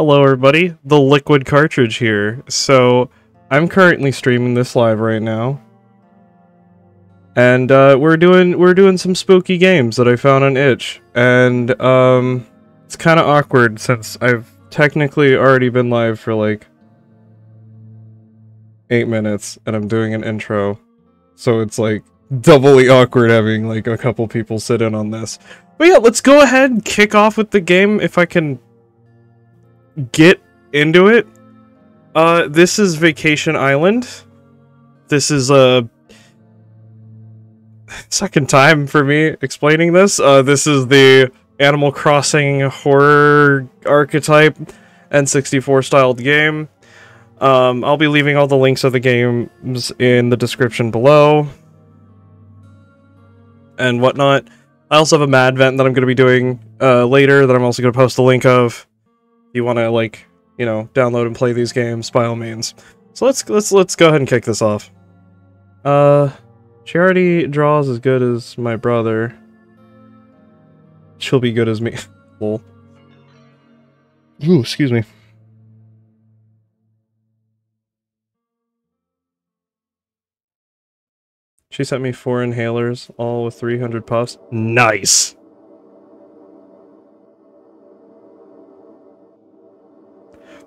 Hello everybody, the Liquid Cartridge here. So, I'm currently streaming this live right now. And uh, we're doing we're doing some spooky games that I found on itch. And um it's kind of awkward since I've technically already been live for like 8 minutes and I'm doing an intro. So it's like doubly awkward having like a couple people sit in on this. But yeah, let's go ahead and kick off with the game if I can get into it. Uh, this is Vacation Island. This is a second time for me explaining this. Uh, this is the Animal Crossing horror archetype N64 styled game. Um, I'll be leaving all the links of the games in the description below and whatnot. I also have a Mad Vent that I'm going to be doing uh, later that I'm also going to post the link of you want to like you know download and play these games by all means. So let's let's let's go ahead and kick this off. Uh already draws as good as my brother. She'll be good as me. Lol. Ooh excuse me. She sent me four inhalers all with 300 puffs. Nice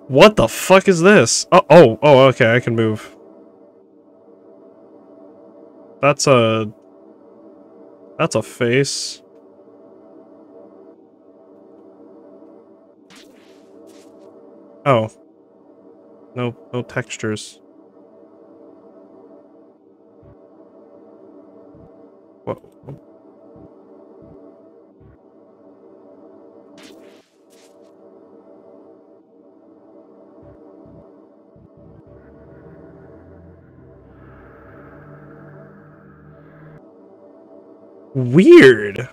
What the fuck is this? Oh, oh, oh, okay, I can move. That's a... That's a face. Oh. No, no textures. Weird.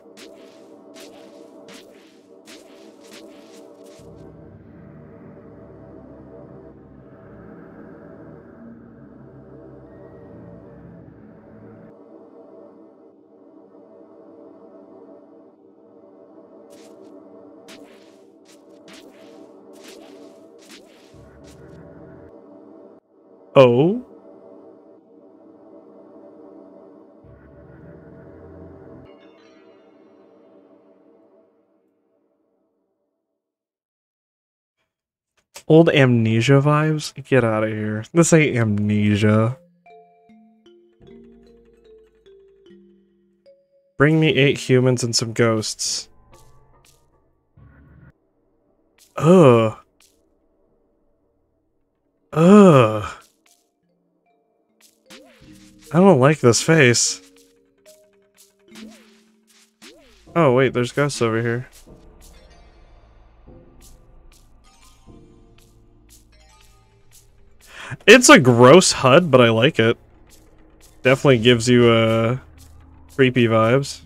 Oh? Old amnesia vibes? Get out of here. This ain't amnesia. Bring me eight humans and some ghosts. Ugh. Ugh. I don't like this face. Oh, wait, there's ghosts over here. It's a gross HUD, but I like it. Definitely gives you, uh, creepy vibes.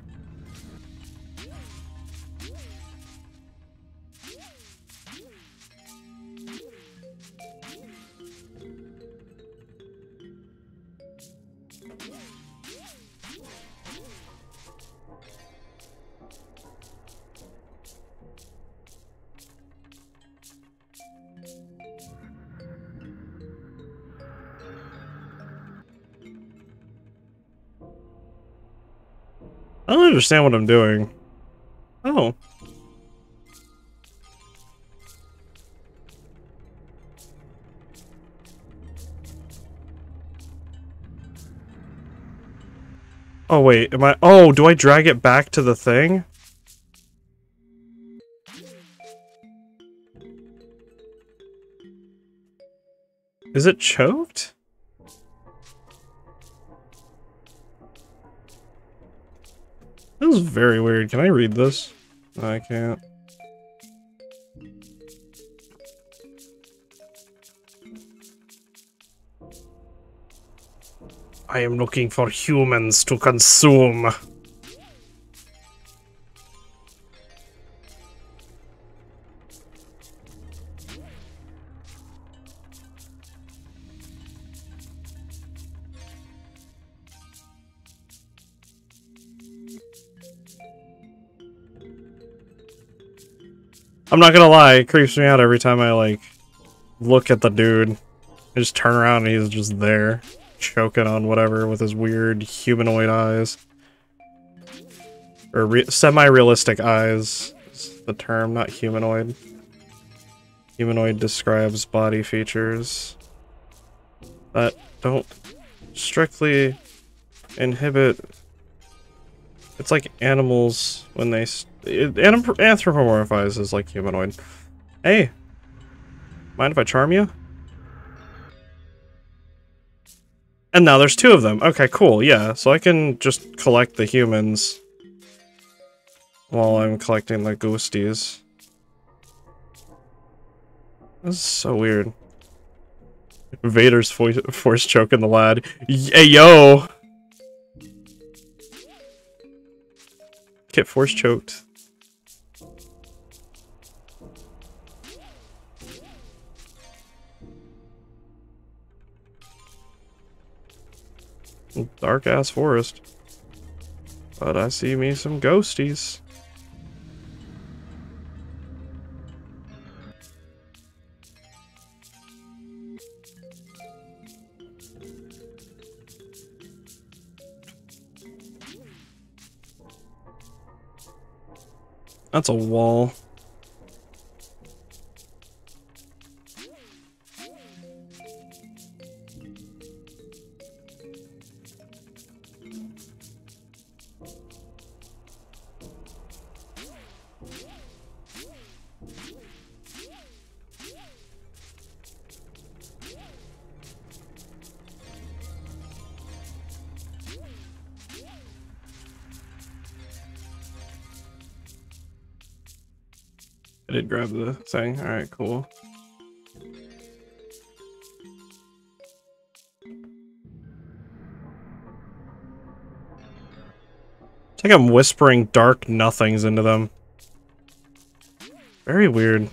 Understand what I'm doing. Oh. Oh wait, am I- oh, do I drag it back to the thing? Is it choked? This is very weird. Can I read this? I can't. I am looking for humans to consume. I'm not gonna lie, it creeps me out every time I like look at the dude. I just turn around and he's just there, choking on whatever with his weird humanoid eyes. Or semi-realistic eyes is the term, not humanoid. Humanoid describes body features that don't strictly inhibit... It's like animals when they... It anthropomorphize is like humanoid. Hey! Mind if I charm you? And now there's two of them. Okay, cool, yeah. So I can just collect the humans while I'm collecting the ghosties. This is so weird. Vader's force choking the lad. Hey, yo! Get force choked. Dark ass forest. But I see me some ghosties. That's a wall. Did grab the thing. Alright, cool. It's like I'm whispering dark nothings into them. Very weird.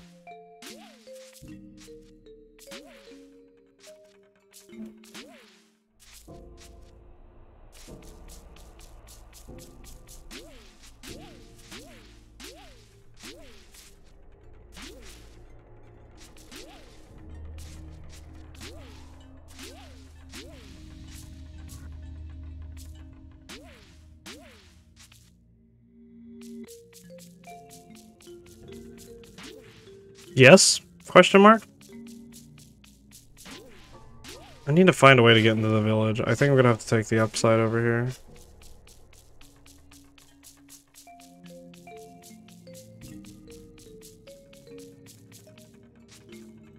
Yes? Question mark? I need to find a way to get into the village. I think I'm gonna have to take the upside over here.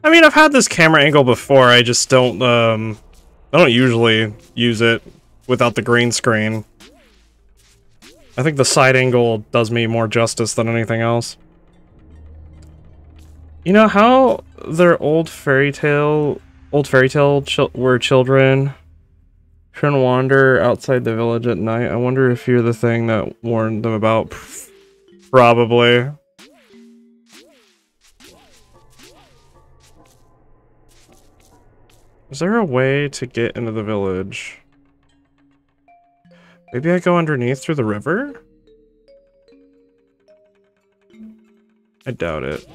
I mean, I've had this camera angle before, I just don't, um... I don't usually use it without the green screen. I think the side angle does me more justice than anything else. You know how their old fairy tale, old fairy tale ch where children shouldn't wander outside the village at night? I wonder if you're the thing that warned them about. Probably. Is there a way to get into the village? Maybe I go underneath through the river? I doubt it.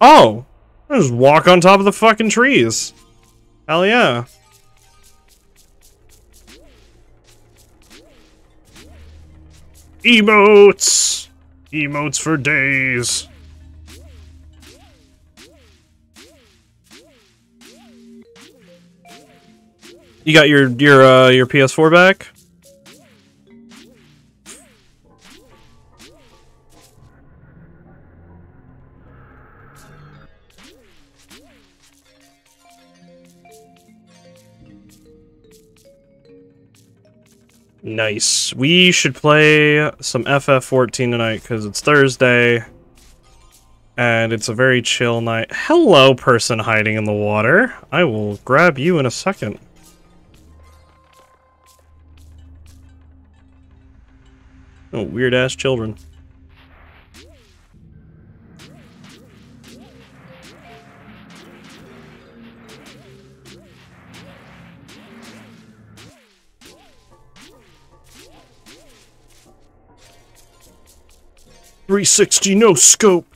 Oh! I just walk on top of the fucking trees. Hell yeah. Emotes! Emotes for days. You got your your uh your PS4 back? Nice. We should play some FF14 tonight because it's Thursday. And it's a very chill night. Hello, person hiding in the water. I will grab you in a second. Oh, weird-ass children. 360, no scope!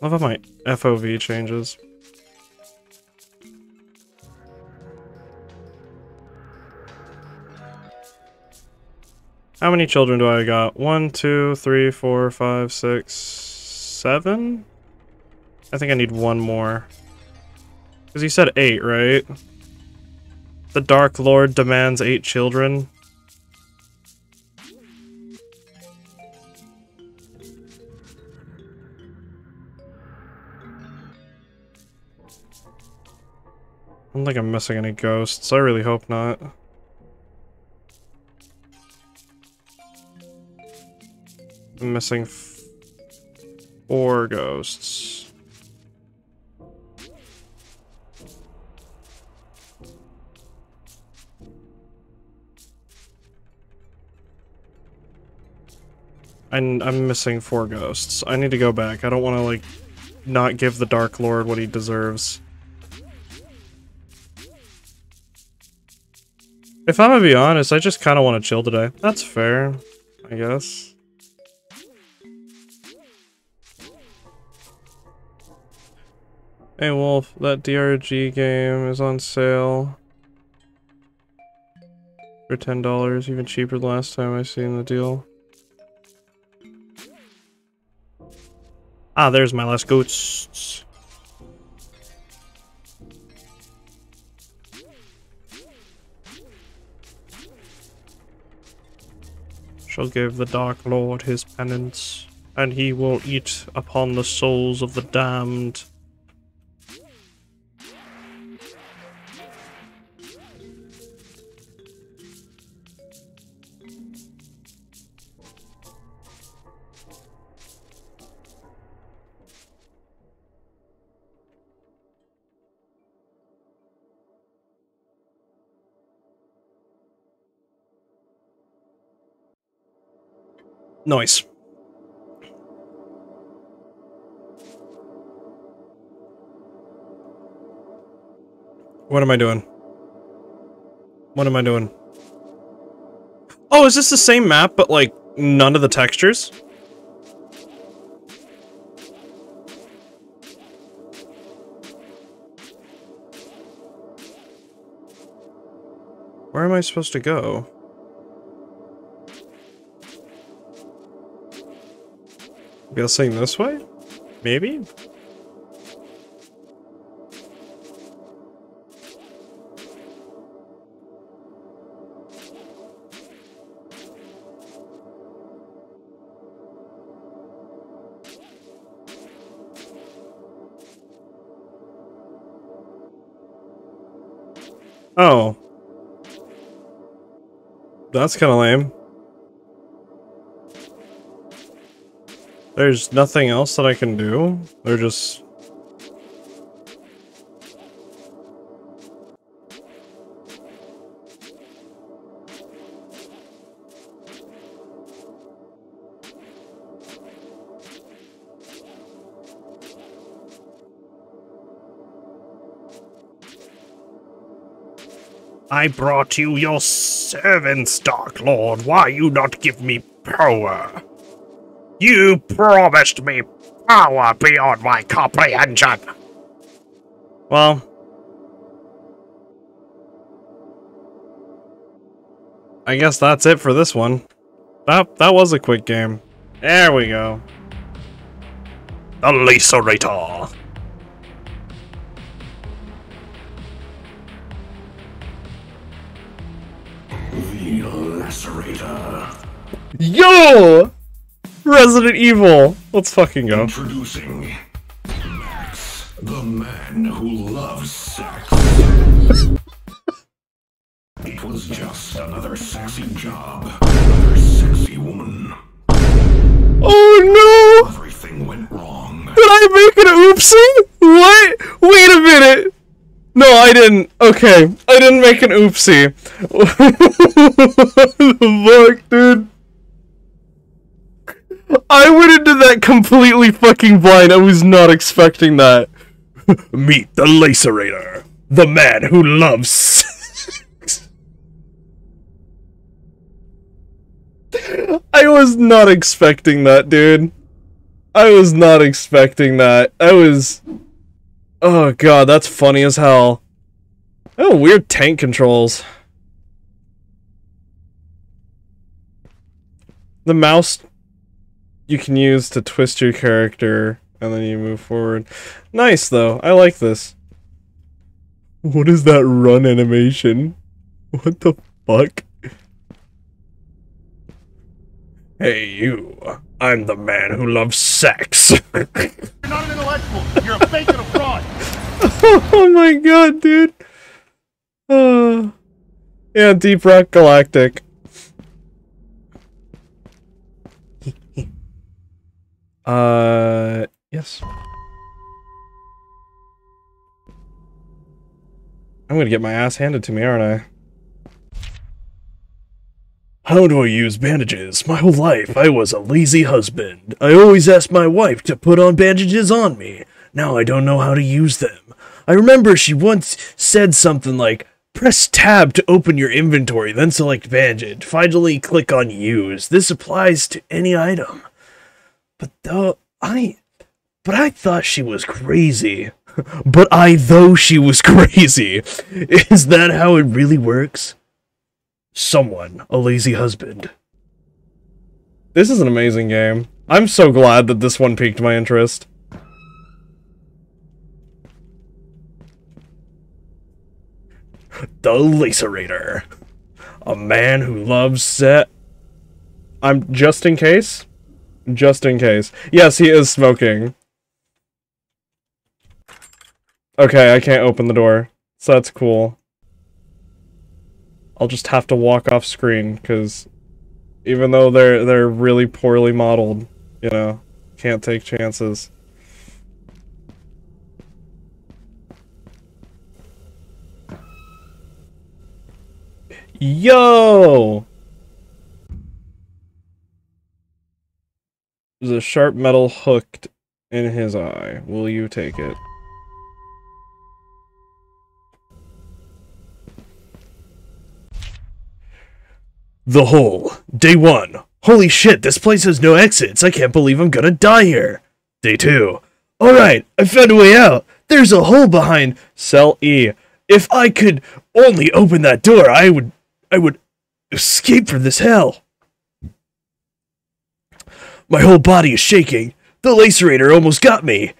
Love how my FOV changes. How many children do I got? One, two, three, four, five, six, seven? I think I need one more. Because you said eight, right? The Dark Lord demands eight children. Don't think I'm missing any ghosts. I really hope not. I'm missing four ghosts. I'm, I'm missing four ghosts. I need to go back. I don't want to, like, not give the Dark Lord what he deserves. If I'm gonna be honest, I just kind of want to chill today. That's fair, I guess. Hey Wolf, that DRG game is on sale for $10, even cheaper than last time I seen the deal. Ah, there's my last ghosts. Shall give the Dark Lord his penance, and he will eat upon the souls of the damned. Nice. What am I doing? What am I doing? Oh, is this the same map, but like, none of the textures? Where am I supposed to go? Guessing this way? Maybe? Oh. That's kind of lame. There's nothing else that I can do? They're just... I brought you your servants, Dark Lord. Why you not give me power? You promised me power beyond my comprehension. Well. I guess that's it for this one. That, that was a quick game. There we go. The Lacerator. The Lacerator. Yo! Resident Evil. Let's fucking go. Introducing Max, the man who loves sex. it was just another sexy job, another sexy woman. Oh no! Everything went wrong. Did I make an oopsie? What? Wait a minute. No, I didn't. Okay, I didn't make an oopsie. what the fuck, dude? I went into that completely fucking blind. I was not expecting that. Meet the Lacerator, the man who loves I was not expecting that, dude. I was not expecting that. I was... Oh god, that's funny as hell. Oh, weird tank controls. The mouse you can use to twist your character and then you move forward. Nice though. I like this. What is that run animation? What the fuck? Hey you. I'm the man who loves sex. You're not an intellectual. You're a fake and a fraud. oh my god, dude. Uh, yeah, Deep Rock Galactic. Uh, yes. I'm gonna get my ass handed to me, aren't I? How do I use bandages? My whole life, I was a lazy husband. I always asked my wife to put on bandages on me. Now I don't know how to use them. I remember she once said something like, Press tab to open your inventory, then select bandage. Finally click on use. This applies to any item. But though I but I thought she was crazy. but I though she was crazy. Is that how it really works? Someone, a lazy husband. This is an amazing game. I'm so glad that this one piqued my interest. the Lacerator. A man who loves set. I'm just in case. Just in case. Yes, he is smoking. Okay, I can't open the door. So that's cool. I'll just have to walk off screen, because even though they're they're really poorly modeled, you know, can't take chances. Yo! There's a sharp metal hooked in his eye. Will you take it? The hole. Day 1. Holy shit, this place has no exits. I can't believe I'm gonna die here. Day 2. Alright, I found a way out. There's a hole behind cell E. If I could only open that door, I would I would escape from this hell. My whole body is shaking. The lacerator almost got me.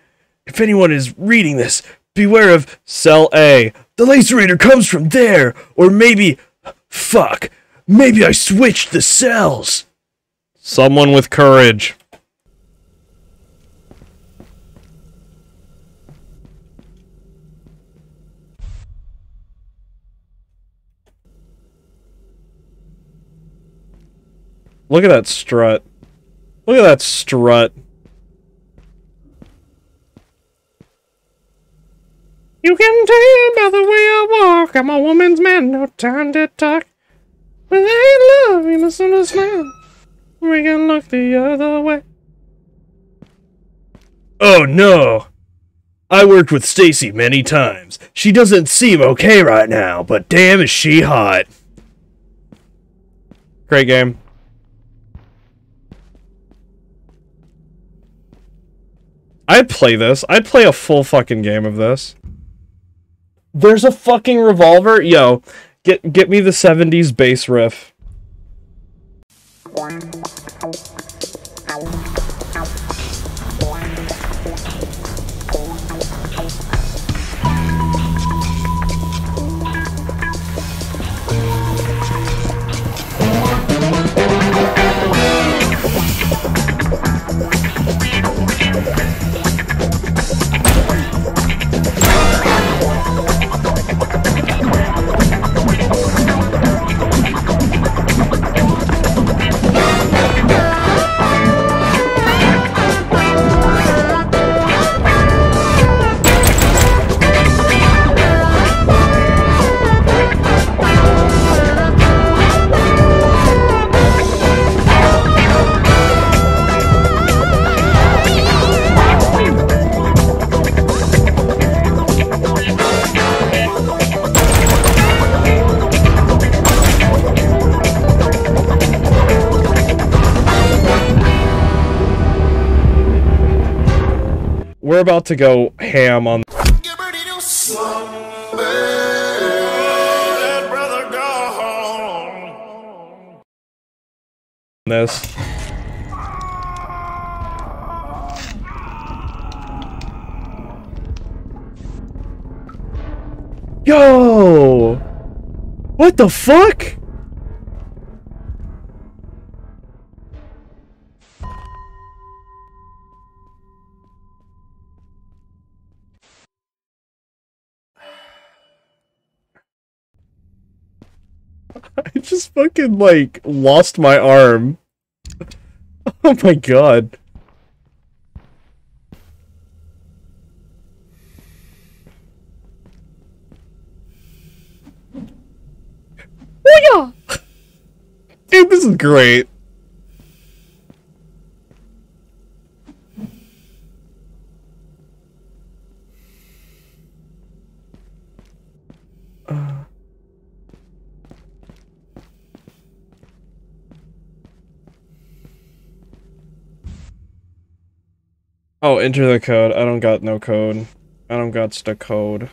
If anyone is reading this, beware of cell A. The lacerator comes from there, or maybe fuck. Maybe I switched the cells. Someone with courage. Look at that strut. Look at that strut. You can tell by the way I walk, I'm a woman's man, no time to talk. When I ain't love, you must understand. We can look the other way. Oh no! I worked with Stacy many times. She doesn't seem okay right now, but damn is she hot. Great game. I'd play this. I'd play a full fucking game of this. There's a fucking revolver? Yo, get get me the 70s bass riff. We're about to go ham on this. Yo! What the fuck? Fucking like lost my arm. Oh my god. Dude, this is great. Oh, enter the code. I don't got no code. I don't got the code.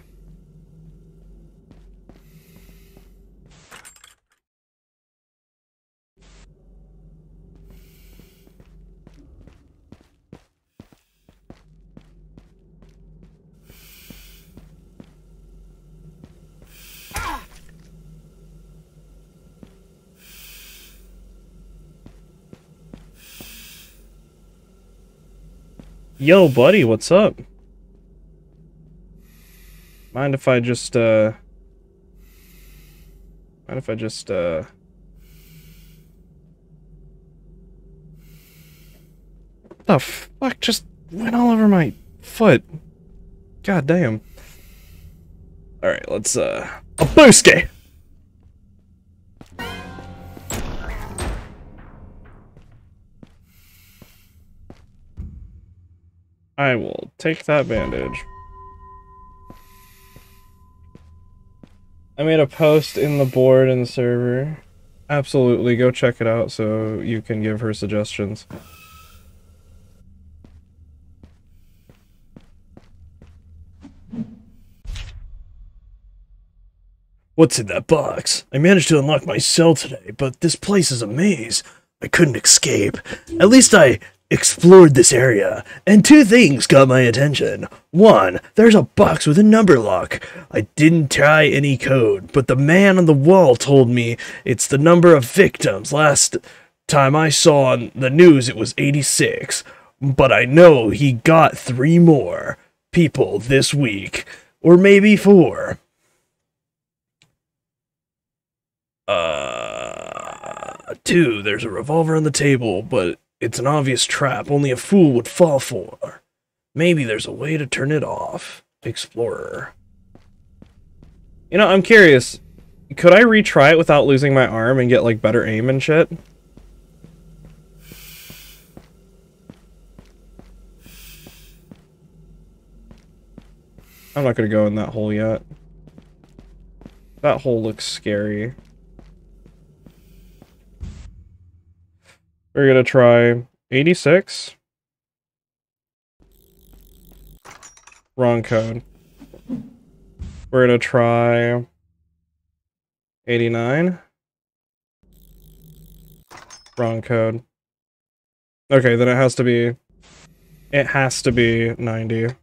Yo, buddy, what's up? Mind if I just, uh... Mind if I just, uh... The fuck just went all over my foot. God damn. Alright, let's, uh... A booski! I will take that bandage. I made a post in the board and the server. Absolutely, go check it out so you can give her suggestions. What's in that box? I managed to unlock my cell today, but this place is a maze. I couldn't escape. At least I explored this area, and two things got my attention. One, there's a box with a number lock. I didn't try any code, but the man on the wall told me it's the number of victims. Last time I saw on the news, it was 86. But I know he got three more people this week, or maybe four. Uh, two, there's a revolver on the table, but it's an obvious trap only a fool would fall for. Maybe there's a way to turn it off. Explorer. You know, I'm curious. Could I retry it without losing my arm and get, like, better aim and shit? I'm not gonna go in that hole yet. That hole looks scary. We're gonna try 86. Wrong code. We're gonna try 89. Wrong code. Okay, then it has to be... It has to be 90.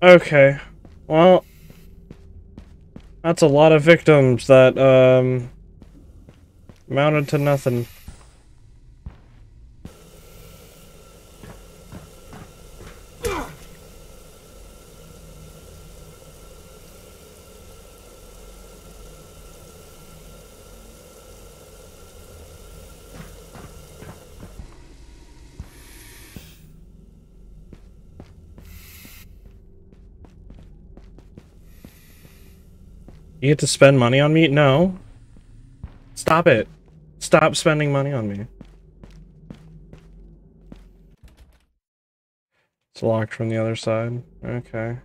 Okay. Well... That's a lot of victims that, um... Mounted to nothing. You get to spend money on me? No. Stop it. Stop spending money on me. It's locked from the other side. Okay.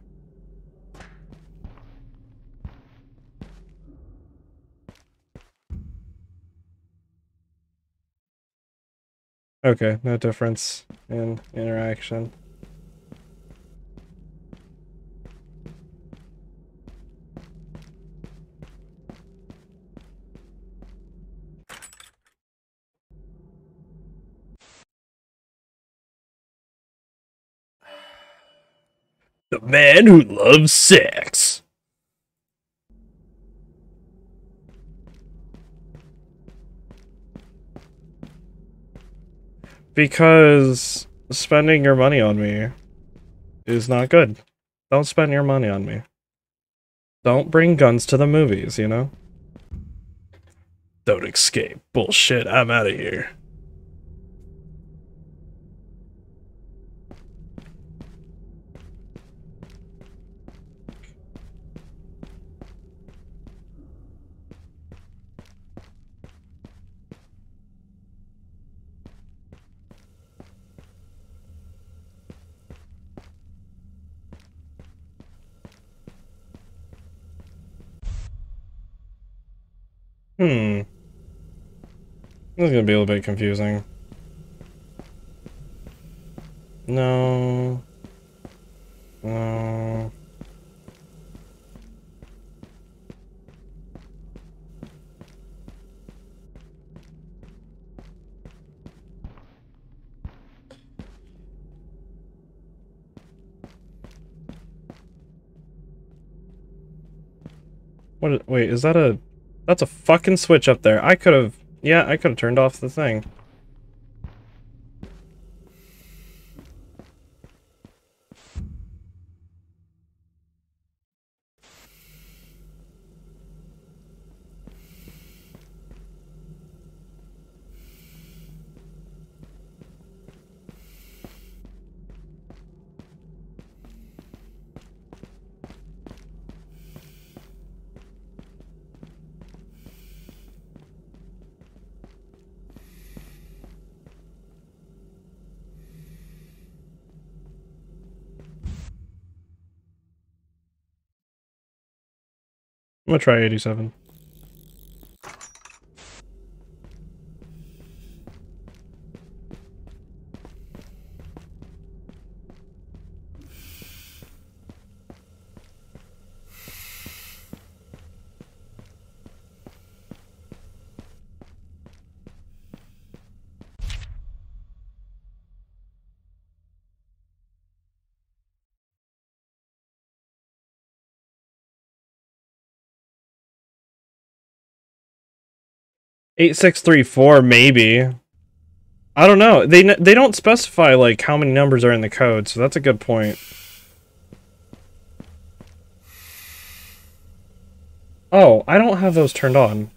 Okay, no difference in interaction. The man who loves sex. Because spending your money on me is not good. Don't spend your money on me. Don't bring guns to the movies, you know? Don't escape. Bullshit, I'm out of here. Hmm. This is gonna be a little bit confusing. No. No. What? Wait, is that a? That's a fucking switch up there. I could have. Yeah, I could have turned off the thing. Gonna try 87. Eight six three four maybe. I don't know. They they don't specify like how many numbers are in the code, so that's a good point. Oh, I don't have those turned on.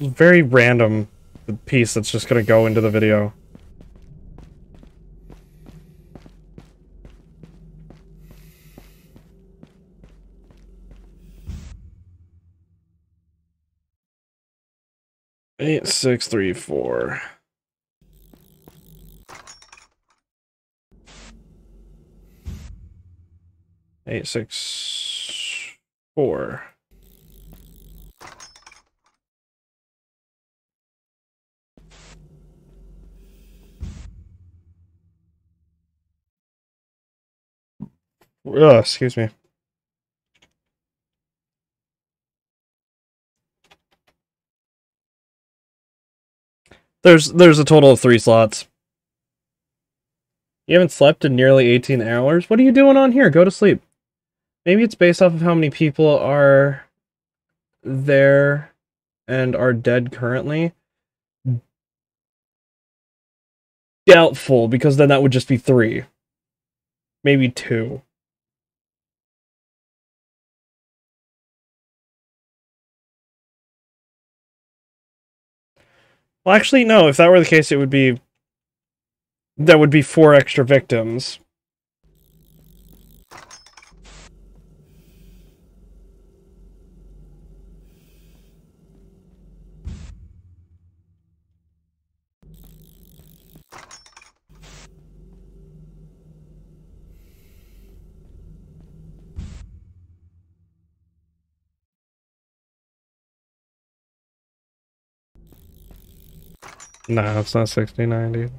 Very random piece that's just gonna go into the video. Eight six three four. Eight six four. Ugh, excuse me. There's there's a total of three slots. You haven't slept in nearly 18 hours? What are you doing on here? Go to sleep. Maybe it's based off of how many people are there and are dead currently. Doubtful, because then that would just be three. Maybe two. Well, actually, no. If that were the case, it would be... That would be four extra victims. Nah, it's not 6090.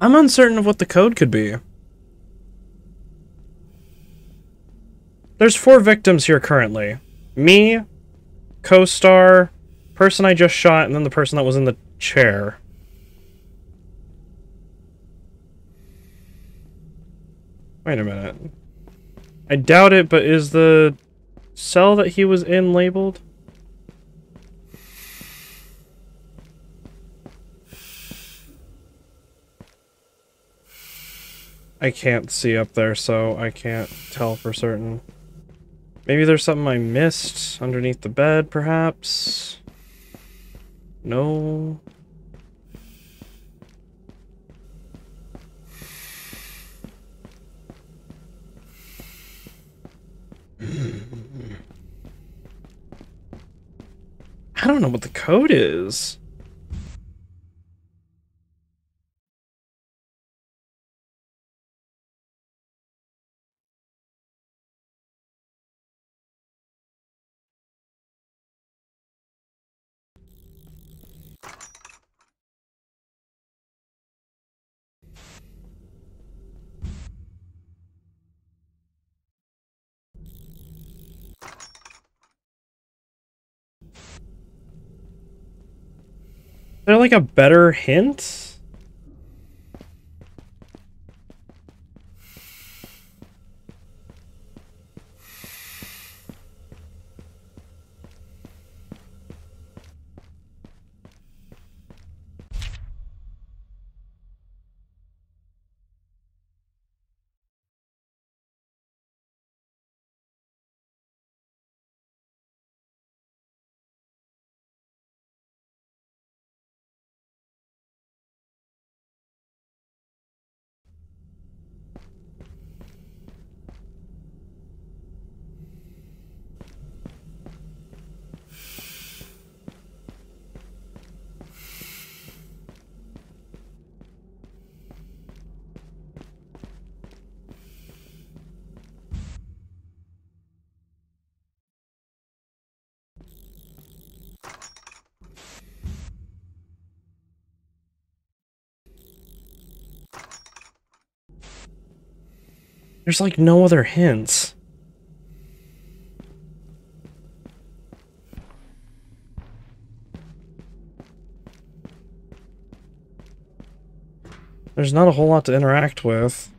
I'm uncertain of what the code could be. There's four victims here currently. Me, co-star, person I just shot, and then the person that was in the chair. Wait a minute. I doubt it, but is the cell that he was in labeled? I can't see up there, so I can't tell for certain. Maybe there's something I missed underneath the bed, perhaps? No. I don't know what the code is. There like a better hint? There's like no other hints. There's not a whole lot to interact with.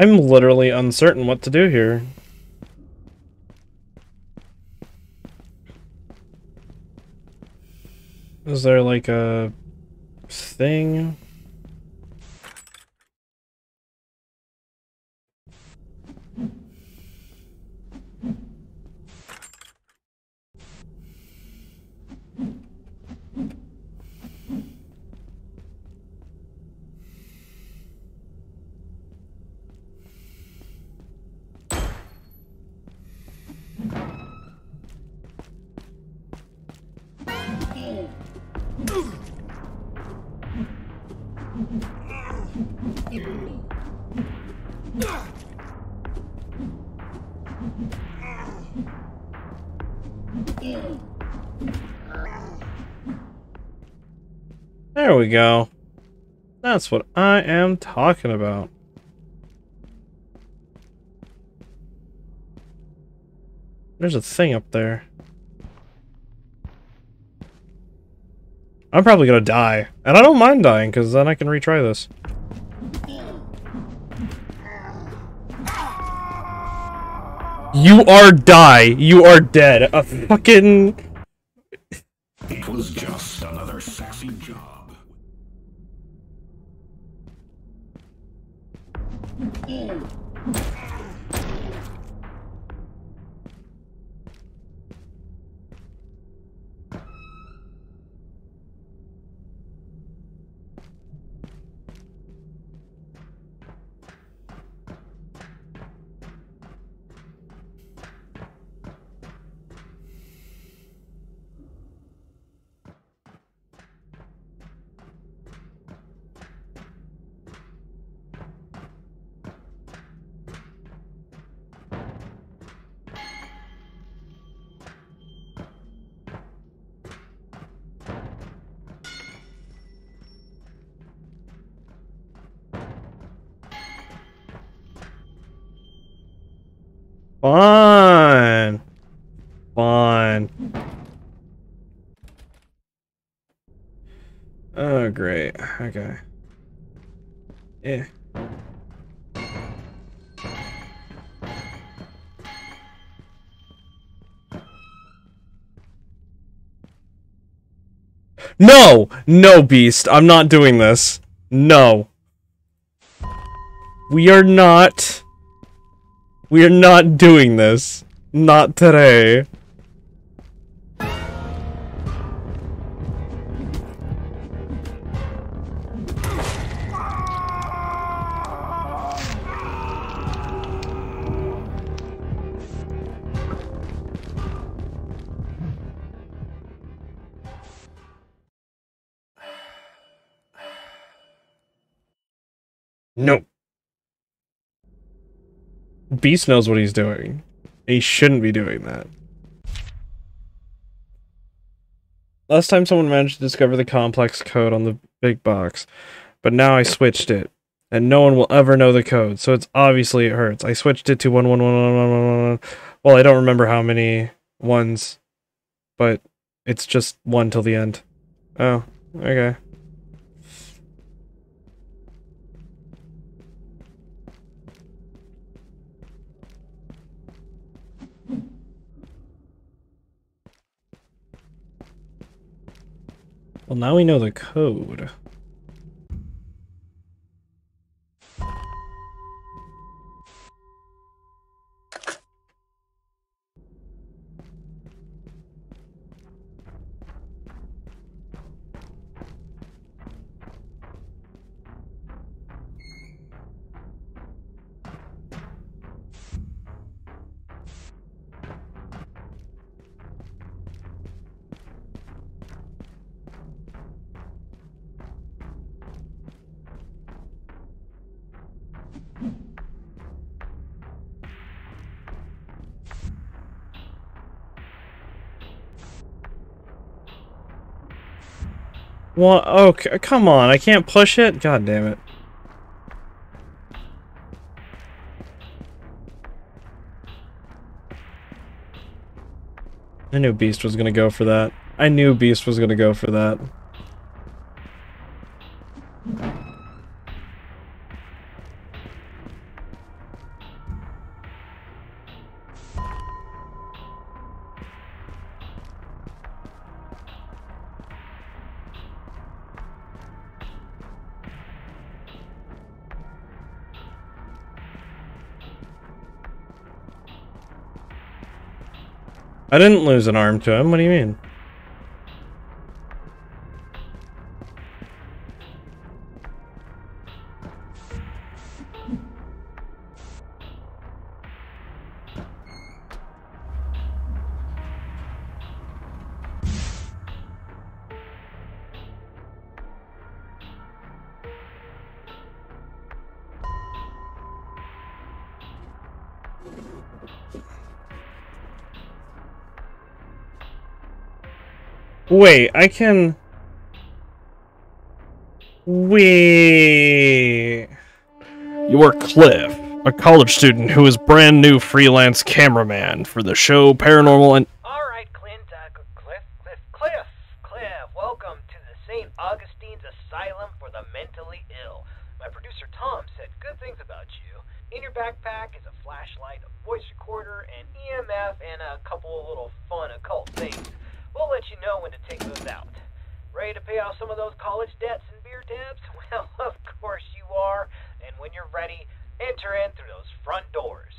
I'm literally uncertain what to do here. Is there like a thing? That's what I am talking about. There's a thing up there. I'm probably gonna die. And I don't mind dying, because then I can retry this. You are die. You are dead. A fucking... Oh! No! No, Beast. I'm not doing this. No. We are not... We are not doing this. Not today. Beast knows what he's doing. He shouldn't be doing that. Last time someone managed to discover the complex code on the big box, but now I switched it, and no one will ever know the code, so it's obviously it hurts. I switched it to one one one one one one one. Well, I don't remember how many ones, but it's just one till the end. Oh, okay. Well, now we know the code. What? C- come on. I can't push it? God damn it. I knew Beast was gonna go for that. I knew Beast was gonna go for that. I didn't lose an arm to him. What do you mean? Wait, I can... Wait... You're Cliff, a college student who is brand new freelance cameraman for the show Paranormal and... Alright, Clint, uh, Cliff, Cliff, Cliff, Cliff, welcome to the St. Augustine's Asylum for the Mentally Ill. My producer Tom said good things about you. In your backpack is a flashlight, a voice recorder, an EMF, and a couple of little fun occult things. We'll let you know when to take those out. Ready to pay off some of those college debts and beer tabs? Well, of course you are. And when you're ready, enter in through those front doors.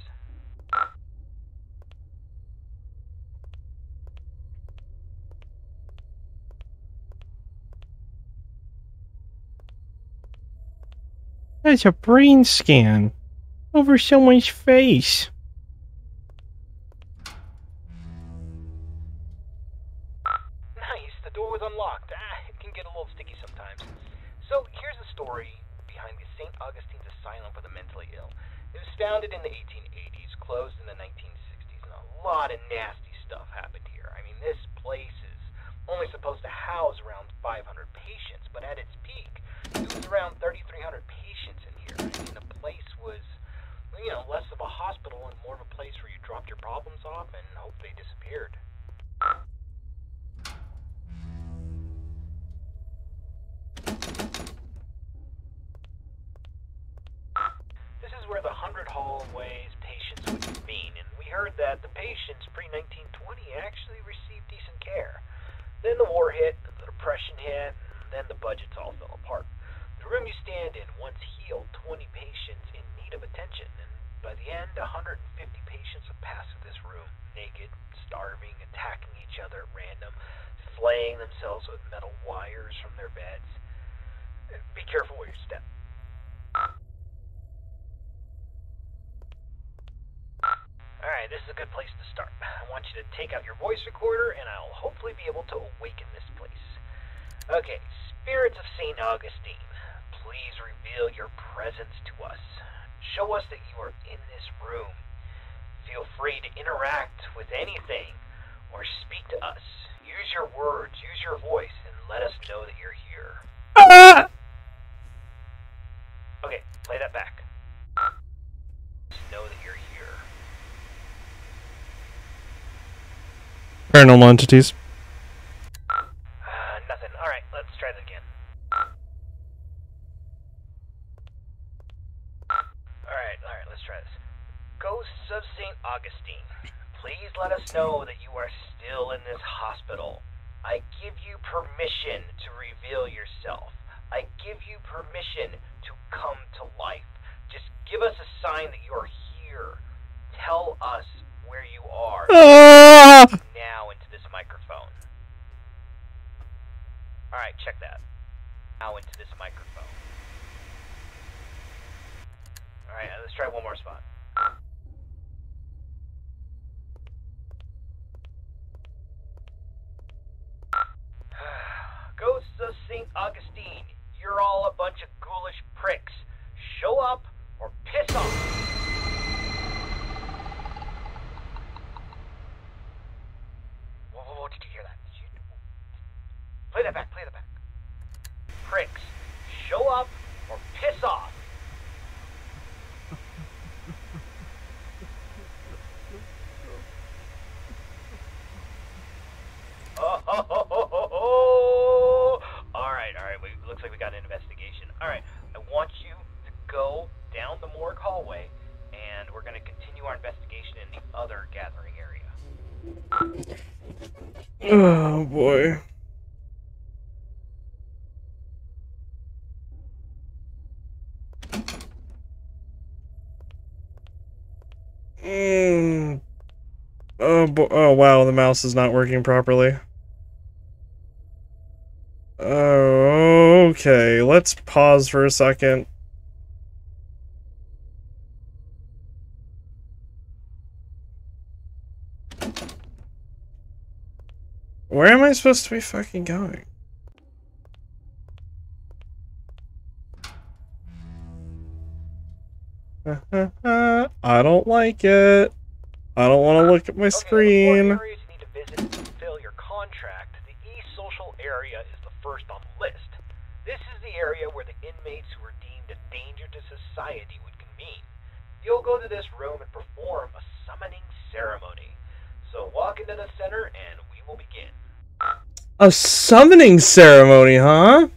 That's a brain scan over someone's face. Was unlocked. Ah, it can get a little sticky sometimes. So here's the story behind the St. Augustine's Asylum for the Mentally Ill. It was founded in the 1880s, closed in the 1960s, and a lot of nasty stuff happened here. I mean, this place is only supposed to house around 500 patients, but at its peak, it was around 3,300 patients in here. I mean, the place was, you know, less of a hospital and more of a place where you dropped your problems off and hope they disappeared. This is where the hundred hallways patients would convene, and we heard that the patients pre-1920 actually received decent care. Then the war hit, the depression hit, and then the budgets all fell apart. The room you stand in once healed 20 patients in need of attention, and by the end, 150 patients would pass through this room, naked, starving, attacking each other at random, flaying themselves with metal wires from their beds. Be careful where you step. Alright, this is a good place to start. I want you to take out your voice recorder, and I'll hopefully be able to awaken this place. Okay, spirits of St. Augustine, please reveal your presence to us. Show us that you are in this room. Feel free to interact with anything or speak to us. Use your words, use your voice, and let us know that you're here. Okay, play that back. Just know that you're here. Paranormal entities. Uh, nothing. Alright, let's try that again. Alright, alright, let's try this. Ghosts of St. Augustine, please let us know that you are still in this hospital. I give you permission to reveal yourself. I give you permission to come to life. Just give us a sign that you are here. Tell us where you are Ah! now into this microphone. Alright, check that. Now into this microphone. Alright, let's try one more spot. Ghosts of St. Augustine, you're all a bunch of ghoulish pricks. Show up or piss off. Whoa, whoa, whoa, did you hear that? Play that back, play that back. Pricks, show up or piss off. Oh, ho, ho, ho, ho, ho. All right, all right. We, looks like we got an investigation. All right, I want you to go down the morgue hallway, and we're going to continue our investigation in the other gathering area. Oh boy. Mm. Oh, bo- oh wow, the mouse is not working properly. Oh, okay. Let's pause for a second. Where am I supposed to be fucking going? I don't like it. I don't want to look at my Okay, screen. the areas you need to visit to fulfill your contract, the East Social area is the first on the list. This is the area where the inmates who are deemed a danger to society would convene. You'll go to this room and perform a summoning ceremony. So walk into the center and we will begin. A summoning ceremony, huh?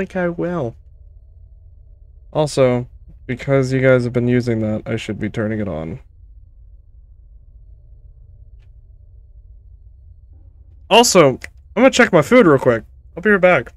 Think I will. Also, because you guys have been using that, I should be turning it on. Also, I'm gonna check my food real quick. I'll be right back.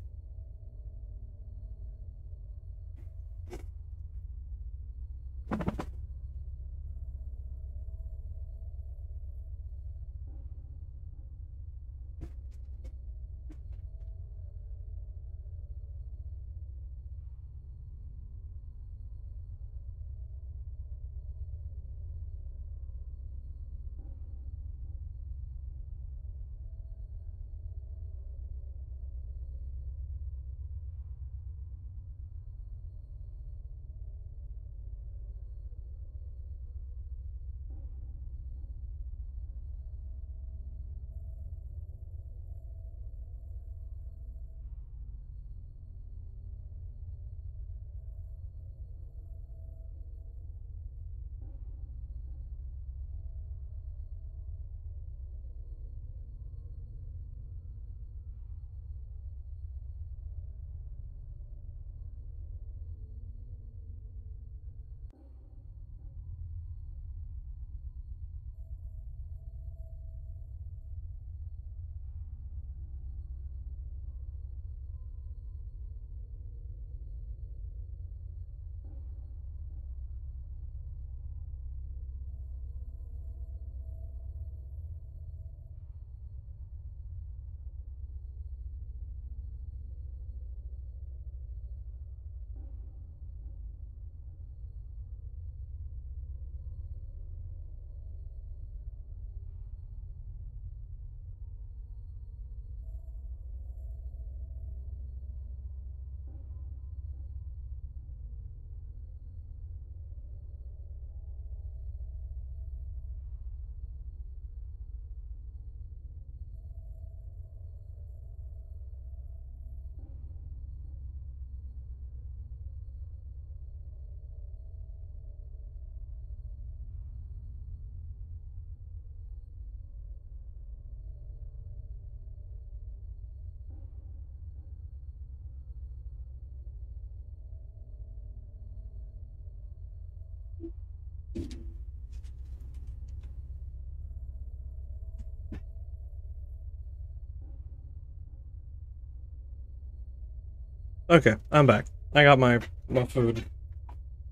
Okay, I'm back. I got my my food.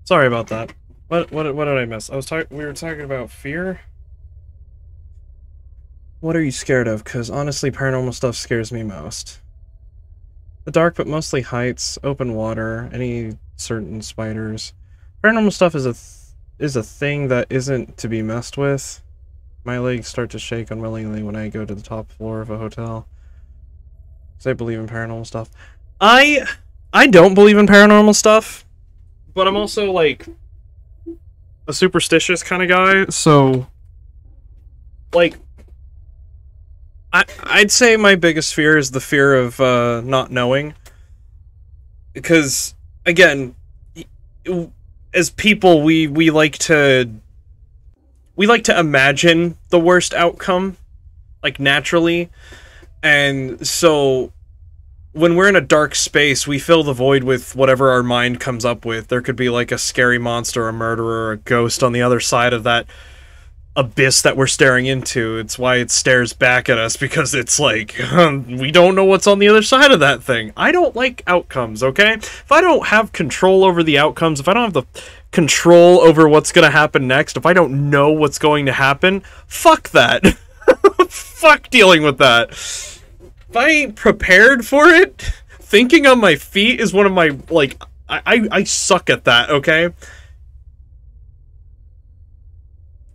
Sorry about that. What what what did I miss? I was talking. We were talking about fear. What are you scared of? Because honestly, paranormal stuff scares me most. The dark, but mostly heights, open water, any certain spiders. Paranormal stuff is a is a thing that isn't to be messed with. My legs start to shake unwillingly when I go to the top floor of a hotel. Because I believe in paranormal stuff. I I don't believe in paranormal stuff, but I'm also like a superstitious kind of guy, so like I I'd say my biggest fear is the fear of uh not knowing. Because again, as people we we like to we like to imagine the worst outcome like naturally And so when we're in a dark space, we fill the void with whatever our mind comes up with. There could be like a scary monster, a murderer, a ghost on the other side of that abyss that we're staring into. It's why it stares back at us because it's like we don't know what's on the other side of that thing. I don't like outcomes, okay? If I don't have control over the outcomes, if I don't have the control over what's going to happen next, if I don't know what's going to happen, fuck that. fuck dealing with that. If I ain't prepared for it, thinking on my feet is one of my like I I, I suck at that, okay?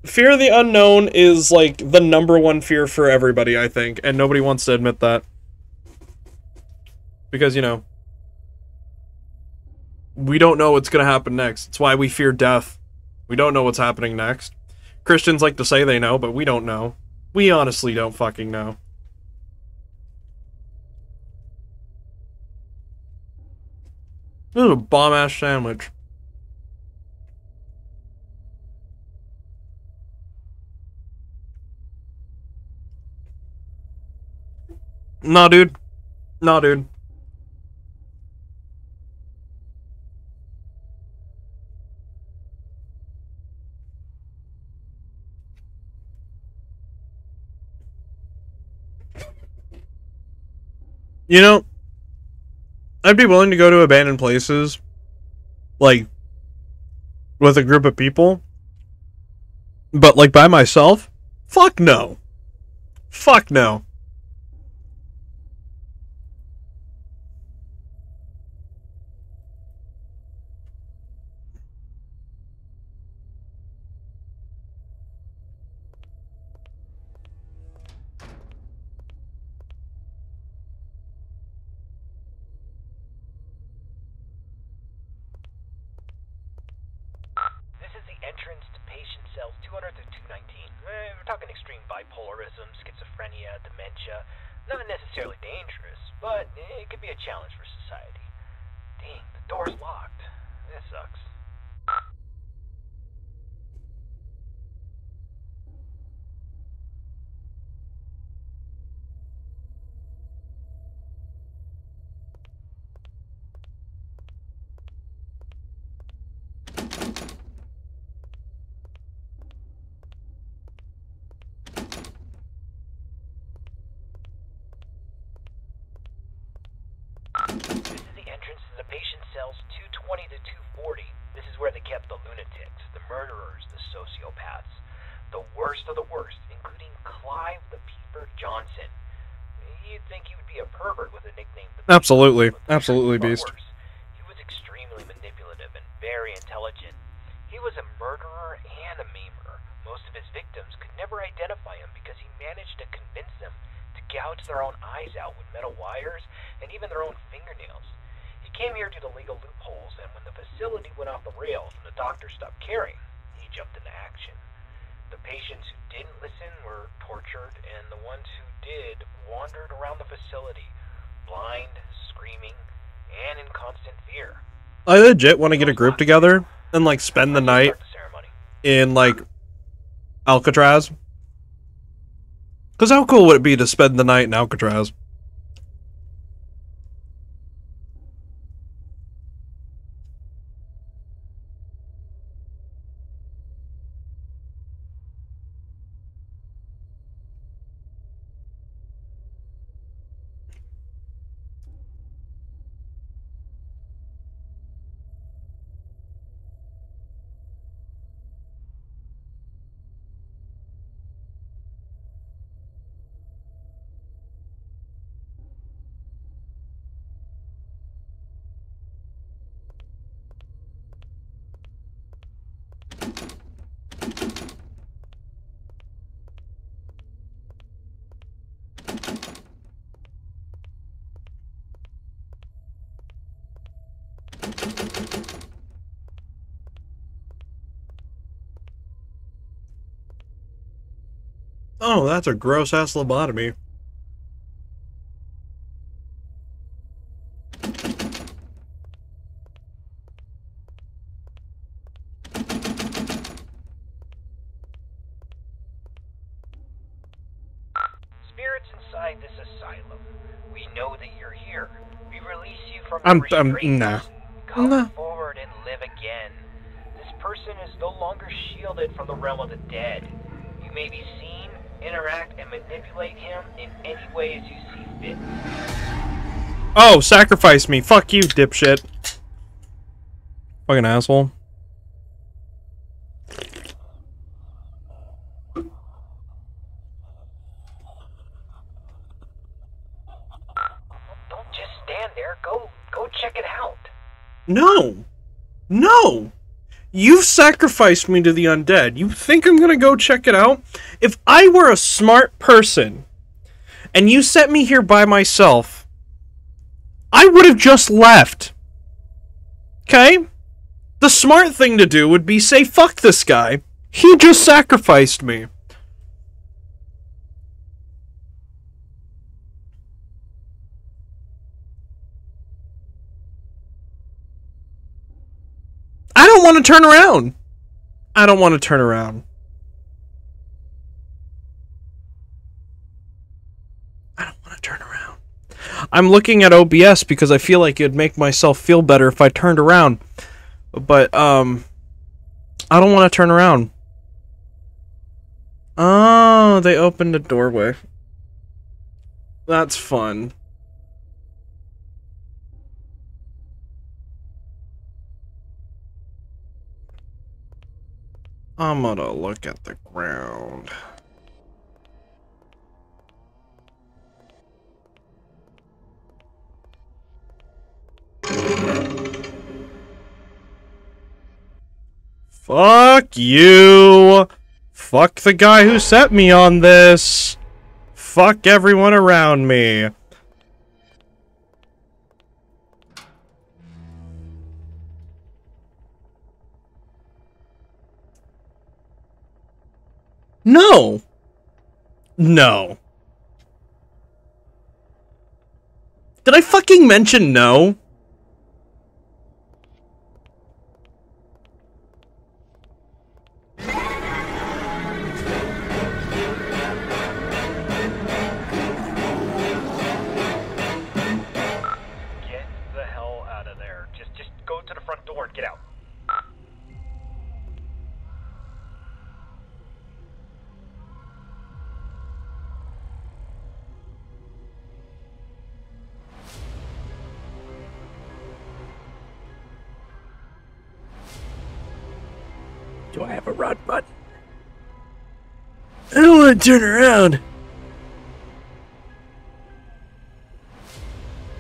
fear of the unknown is like the number one fear for everybody, I think, and nobody wants to admit that. Because, you know, we don't know what's going to happen next. It's why we fear death. We don't know what's happening next. Christians like to say they know, but we don't know. We honestly don't fucking know. This is a bomb ass sandwich. No, dude. No, dude. You know, I'd be willing to go to abandoned places, like, with a group of people. But, like, by myself? Fuck no. Fuck no. Absolutely. Absolutely, Beast. He was extremely manipulative and very intelligent. He was a murderer and a maimer. Most of his victims could never identify him because he managed to convince them to gouge their own eyes out with metal wires and even their own fingernails. He came here due to legal loopholes, and when the facility went off the rails and the doctors stopped caring, he jumped into action. The patients who didn't listen were tortured, and the ones who did wandered around the facility, blind, screaming, and in constant fear. I legit want to get a group together and like spend the night start the ceremony. in like Alcatraz. Cause how cool would it be to spend the night in Alcatraz? We release you from I'm- the I'm- nah. Come Nah. forward and live again. This person is no longer shielded from the realm of the dead. You may be seen, interact, and manipulate him in any way as you see fit. Oh, sacrifice me. Fuck you, dipshit. Fucking asshole. Don't just stand there. Go, go check it out. No. No. You've sacrificed me to the undead. You think I'm gonna go check it out? If I were a smart person and you set me here by myself, I would have just left. Okay? The smart thing to do would be say, fuck this guy. He just sacrificed me. Want to turn around. I don't want to turn around. I don't want to turn around. I'm looking at OBS because I feel like it'd make myself feel better if I turned around. But um I don't want to turn around. Oh, they opened a doorway. That's fun. I'm gonna look at the ground. Fuck you! Fuck the guy who set me on this! Fuck everyone around me! No! No. Did I fucking mention no? Turn around.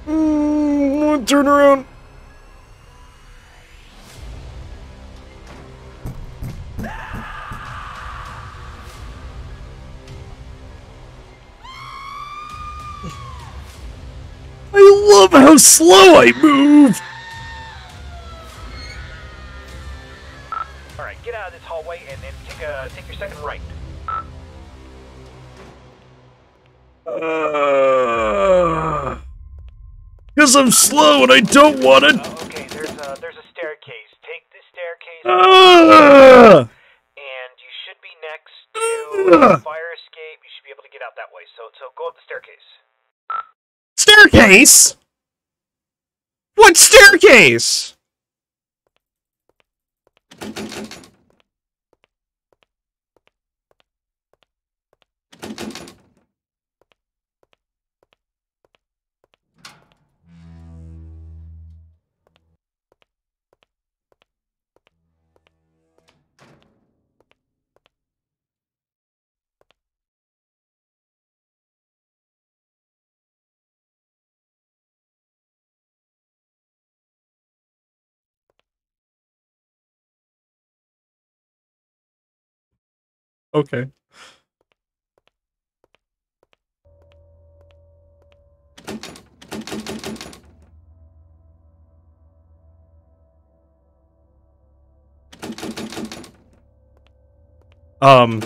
Mm, turn around. I love how slow I move. All right, get out of this hallway and then take a take your second right. Uh, Cause I'm slow and I don't want to. Uh, okay, there's a there's a staircase. Take the staircase, Uh, and you should be next to a fire escape. You should be able to get out that way. So so go up the staircase. staircase. What staircase? Okay. Um.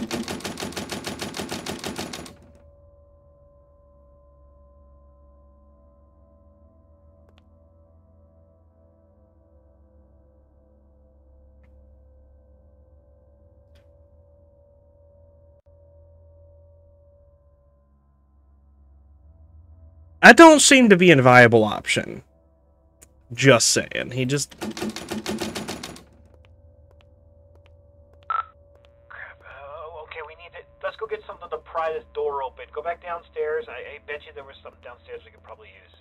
That don't seem to be a viable option. Just saying. He just Uh, okay, we need to. Let's go get something to pry this door open. Go back downstairs. I, I bet you there was something downstairs we could probably use.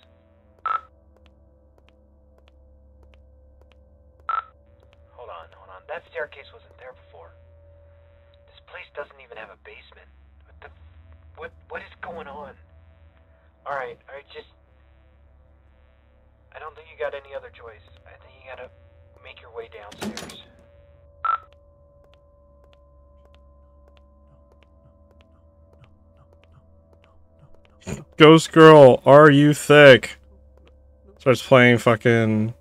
Hold on, hold on. That staircase wasn't there before. This place doesn't even have a basement. What the? What? What is going on? All right, all right. Just. I don't think you got any other choice. I think you gotta make your way downstairs. Ghost Girl, are you thick? Starts playing fucking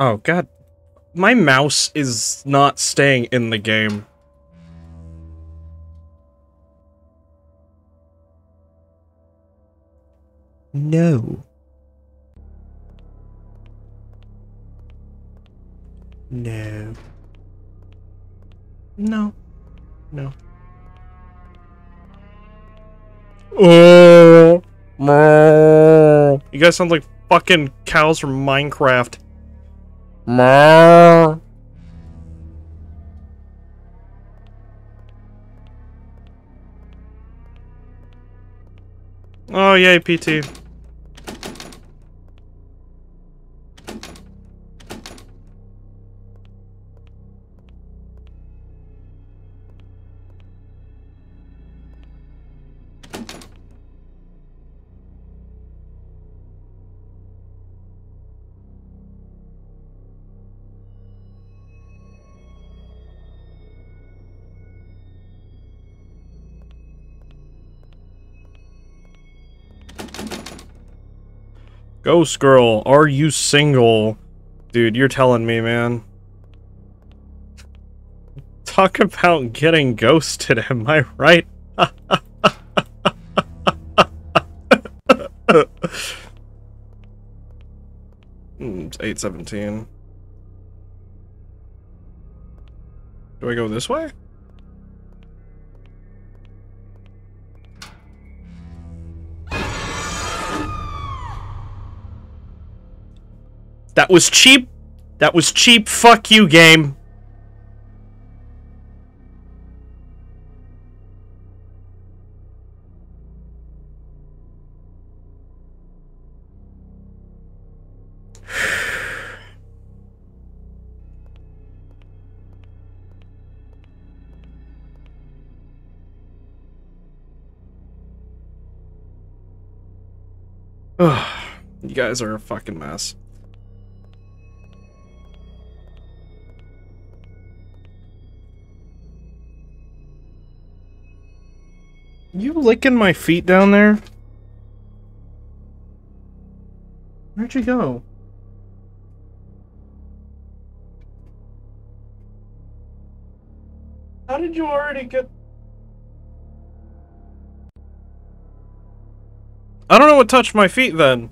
Oh god. My mouse is not staying in the game. No. No. No. No. Oh. You guys sound like fucking cows from Minecraft. Moo. Oh yay, PT. Ghost Girl, are you single? Dude, you're telling me, man. Talk about getting ghosted, am I right? It's 817. Do I go this way? That was cheap. That was cheap. Fuck you, game. You guys are a fucking mess. You licking my feet down there? Where'd you go? How did you already get... I don't know what touched my feet then.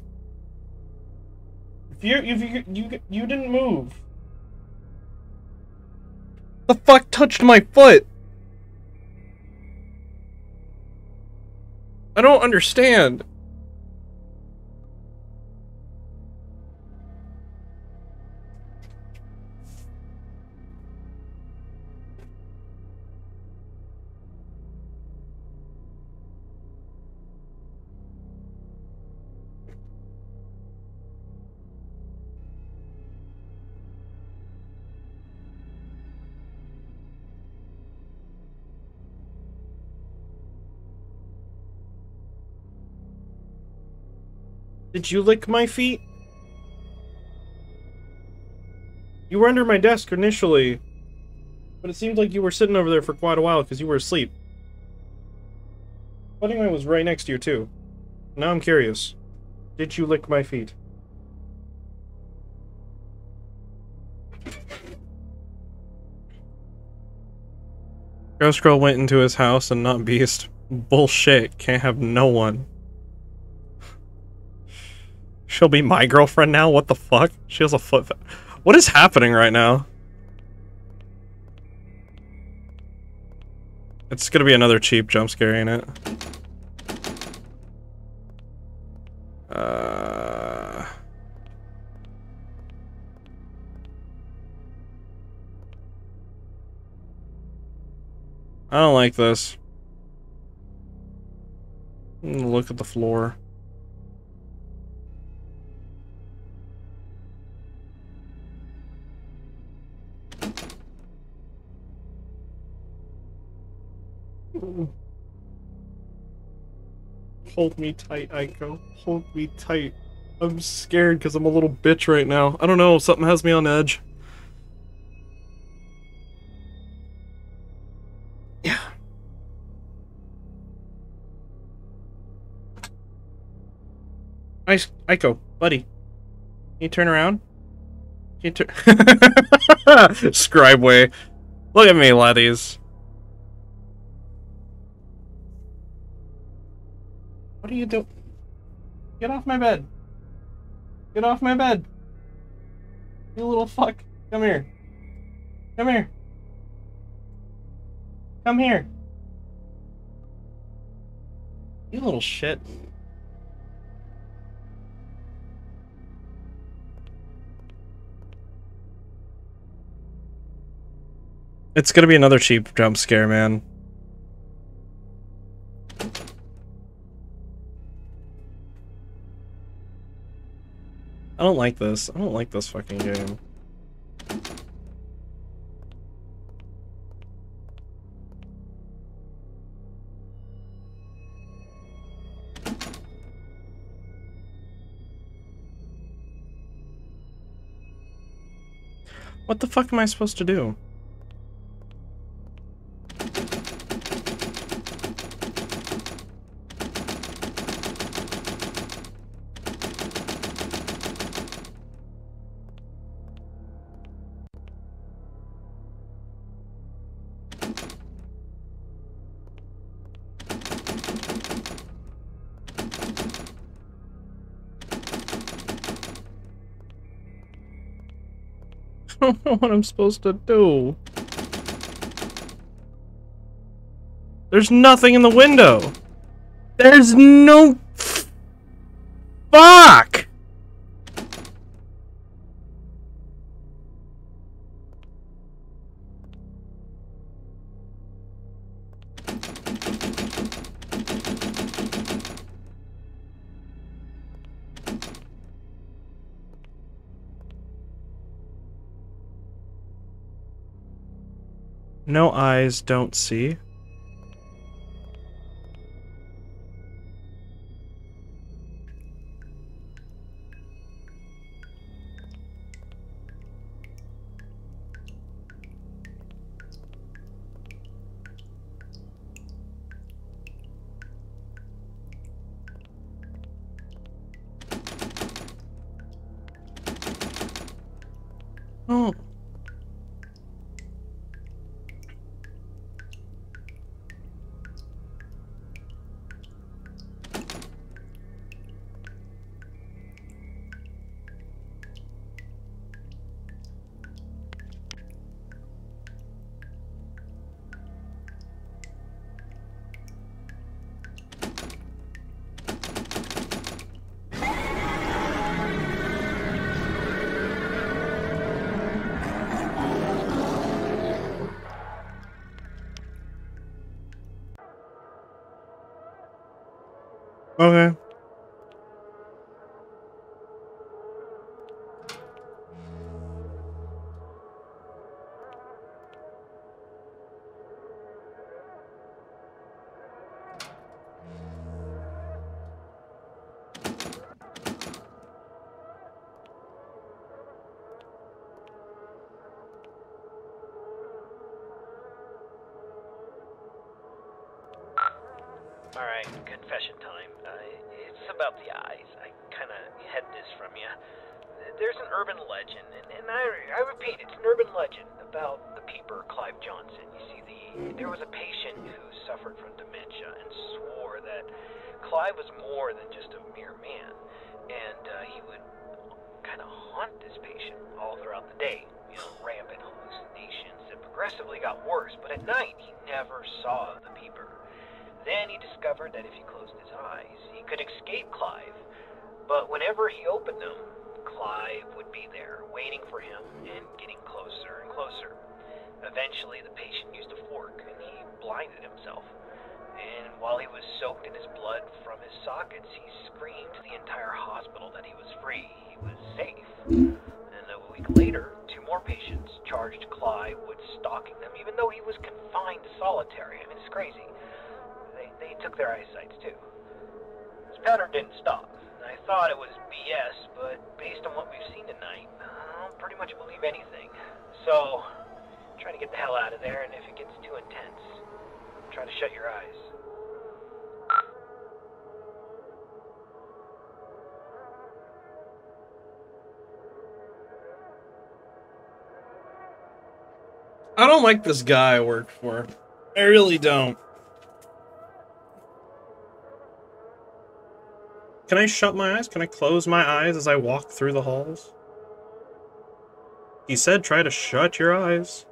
If you if you you you didn't move. The fuck touched my foot? I don't understand. Did you lick my feet? You were under my desk initially, but it seemed like you were sitting over there for quite a while because you were asleep. Puddingway was right next to you too. Now I'm curious. Did you lick my feet? Ghost Girl went into his house and not Beast. Bullshit. Can't have no one. She'll be my girlfriend now? What the fuck? She has a foot. What is happening right now? It's gonna be another cheap jump scare, ain't it? Uh... I don't like this. Look at the floor. Hold me tight, Aiko. Hold me tight. I'm scared because I'm a little bitch right now. I don't know, something has me on edge. Yeah. Ice, Aiko, buddy. Can you turn around? Can you turn? Scribe way. Look at me, laddies. What are you doing? Get off my bed. Get off my bed. You little fuck. Come here. Come here. Come here. You little shit. It's gonna be another cheap jump scare, man. I don't like this. I don't like this fucking game. What the fuck am I supposed to do? Know what I'm supposed to do. There's nothing in the window. There's no... Fuck! No eyes don't see. But at night he never saw the peeper. Then he discovered that if he closed his eyes, he could escape Clive. But whenever he opened them, Clive would be there, waiting for him and getting closer and closer. Eventually, the patient used a fork and he blinded himself. And while he was soaked in his blood from his sockets, he screamed to the entire hospital that he was free, he was safe. A week later, two more patients charged Clive with stalking them, even though he was confined to solitary. I mean, it's crazy. They, they took their eyesights too. This pattern didn't stop. I thought it was BS, but based on what we've seen tonight, I'll pretty much believe anything. So, try to get the hell out of there, and if it gets too intense, try to shut your eyes. I don't like this guy I work for. I really don't. Can I shut my eyes? Can I close my eyes as I walk through the halls? He said try to shut your eyes.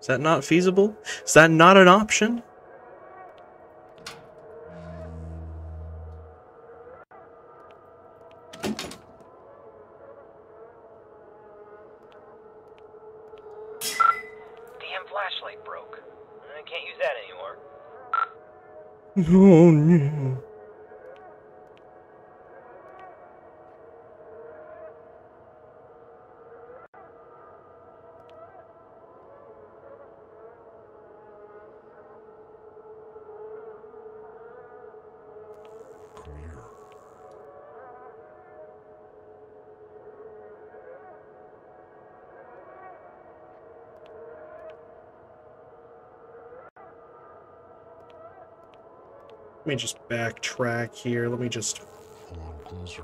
Is that not feasible? Is that not an option? Oh no. Me just backtrack here. Let me just on closer.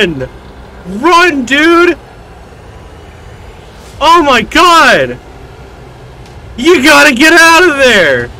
Run! Run, dude! Oh my god! You gotta get out of there!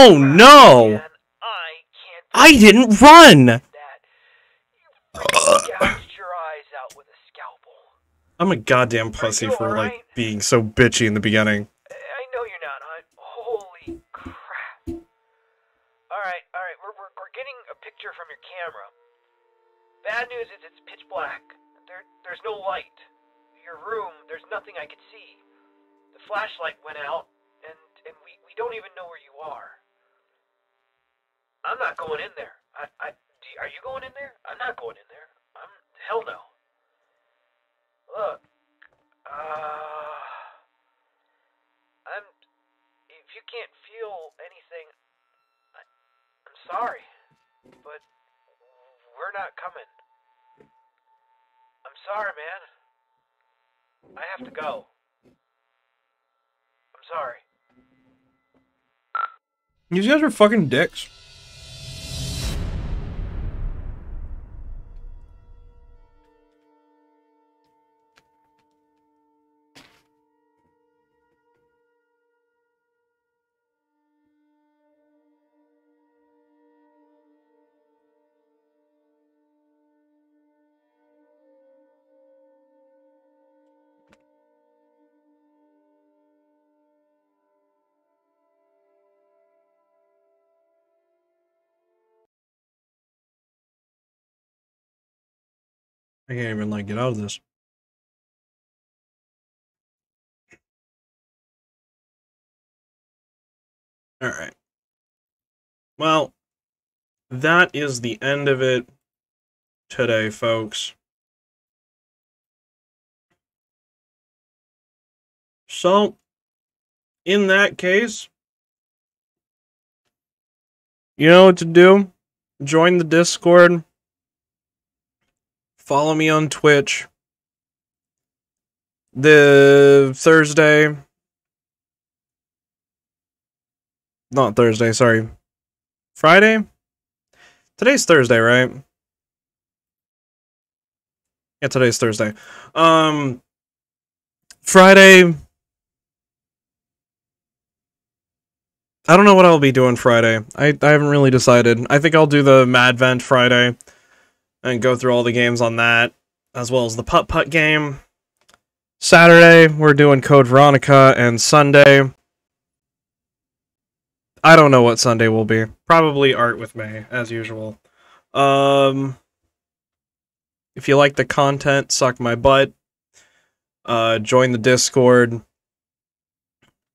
Oh no! I didn't run! that. You freaking gouged your eyes out with a scalpel. I'm a goddamn pussy for like being so bitchy in the beginning. I know you're not, huh? Holy crap. Alright, alright, we're, we're, we're getting a picture from your camera. Bad news is it's pitch black. There, there's no light. Your room, there's nothing I could see. The flashlight went out, and, and we, we don't even know where you are. I'm not going in there. I, I, do, are you going in there? I'm not going in there. I'm, hell no. Look, uh, I'm, if you can't feel anything, I, I'm sorry, but we're not coming. I'm sorry, man. I have to go. I'm sorry. These guys are fucking dicks. I can't even like get out of this. All right. Well, that is the end of it today, folks. So, in that case, you know what to do? Join the Discord. Follow me on Twitch. The Thursday. Not Thursday, sorry. Friday? Today's Thursday, right? Yeah, today's Thursday. Um Friday I don't know what I'll be doing Friday. I, I haven't really decided. I think I'll do the Mad Vent Friday and go through all the games on that, as well as the putt putt game. Saturday, we're doing Code Veronica, and Sunday, I don't know what Sunday will be. Probably Art with May, as usual. Um, if you like the content, suck my butt. Uh, join the Discord.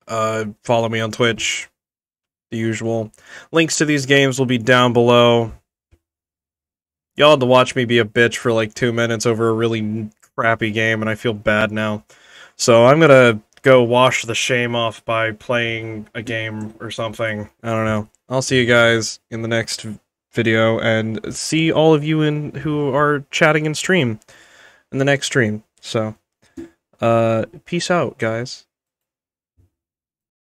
Uh, follow me on Twitch. The usual. Links to these games will be down below. Y'all had to watch me be a bitch for like two minutes over a really crappy game, and I feel bad now. So I'm gonna go wash the shame off by playing a game or something. I don't know. I'll see you guys in the next video and see all of you in who are chatting in stream in the next stream. So uh peace out, guys.